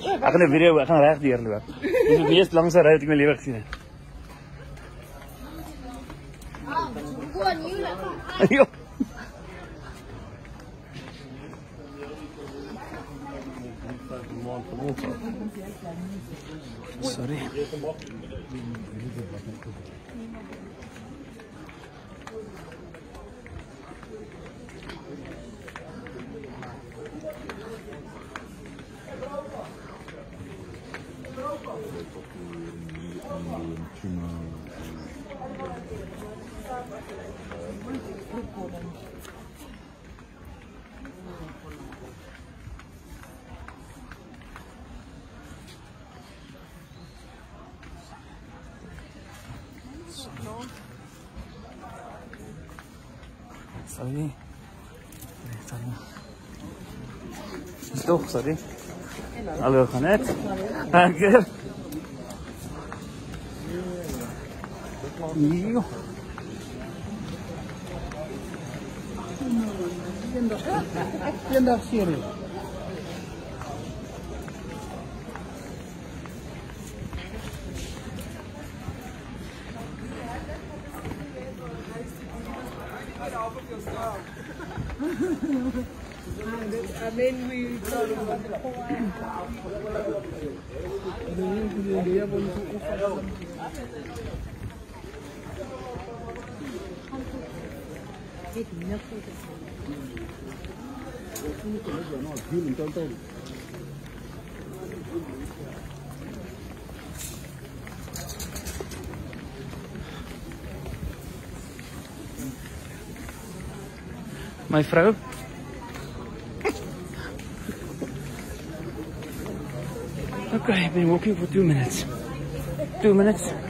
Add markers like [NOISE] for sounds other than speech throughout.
Ek gaan 'n video, ek gaan reg deurloop. Dis die mees langste ry wat ek my lewe gesien het. Jo. Sorry. Sorry. Sorry. Toch, sorry. Hallo, Ganet. Danke. Iya. Yan dah sini. I [LAUGHS] mean, we My vrou. Okay, I've been walking for two minutes. Two minutes.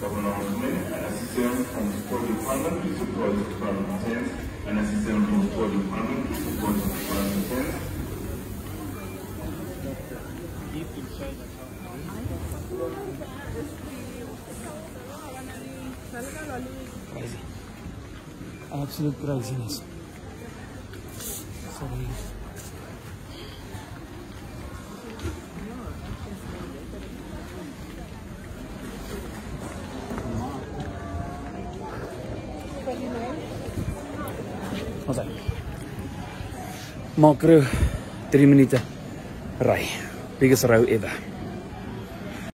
Governor Smith, an assistant from the Department to support the Crazy. Absolute craziness. Sorry. Is dit? Makro 3 minute ry. Biggest row ever.